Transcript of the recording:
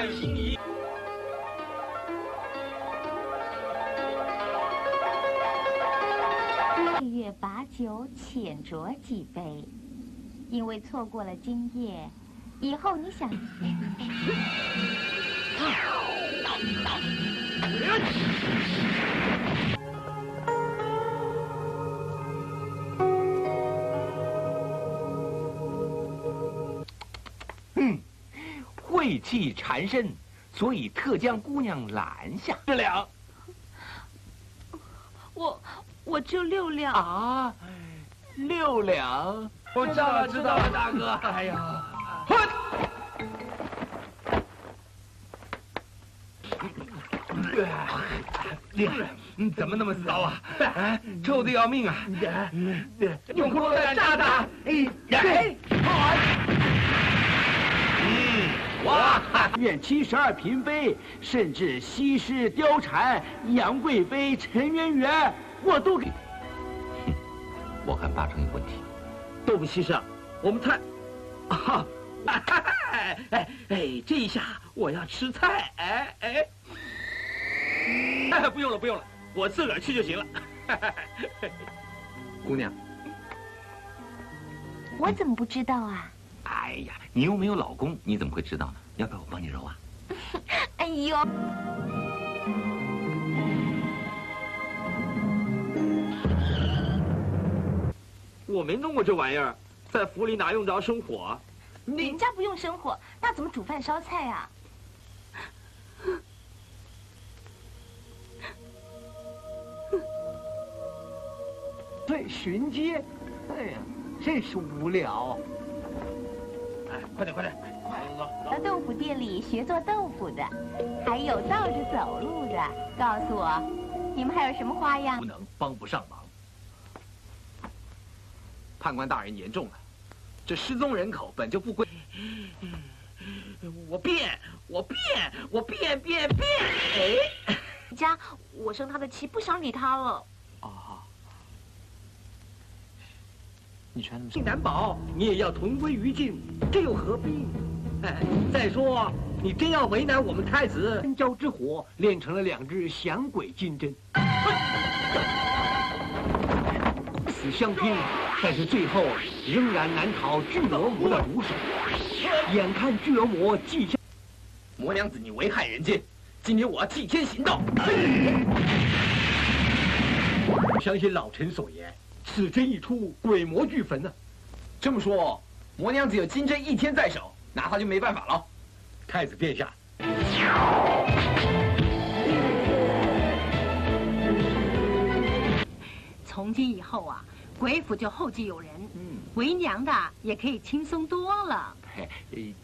看心仪。岁月把酒浅酌几杯，因为错过了今夜，以后你想。晦气缠身，所以特将姑娘拦下。这两，我我只有六两啊，六两。我知道了，知道了，大哥。哎呀，混！你怎么那么骚啊？哎，臭的要命啊！用骷髅弹炸他！哎！愿七十二嫔妃，甚至西施、貂蝉、杨贵妃、陈圆圆，我都给。我看八成有问题。豆腐先生，我们太……啊！哎哎哎！这一下我要吃菜！哎哎！哎，不用了，不用了，我自个儿去就行了。姑娘，我怎么不知道啊？哎呀，你又没有老公，你怎么会知道呢？要不要我帮你揉啊？哎呦！我没弄过这玩意儿，在府里哪用着生火？人家不用生火，那怎么煮饭烧菜啊？对，巡街，哎呀，真是无聊。哎，快点，快点，快走走。到豆腐店里学做豆腐的，还有倒着走路的。告诉我，你们还有什么花样？不能帮不上忙。判官大人言重了，这失踪人口本就不归。我变，我变，我变变变！哎，家，我生他的气，不想理他了。啊，你穿那么……性难保，你也要同归于尽，这又何必？哎，再说，你真要为难我们太子，天骄之火练成了两只降鬼金针，死相拼。但是最后仍然难逃巨魔魔的毒手。眼看巨魔魔即将，魔娘子，你危害人间，今天我要替天行道。相信老臣所言，此针一出，鬼魔俱焚呢。这么说，魔娘子有金针一天在手，拿她就没办法了。太子殿下，从今以后啊。鬼府就后继有人，嗯，为娘的也可以轻松多了。嘿，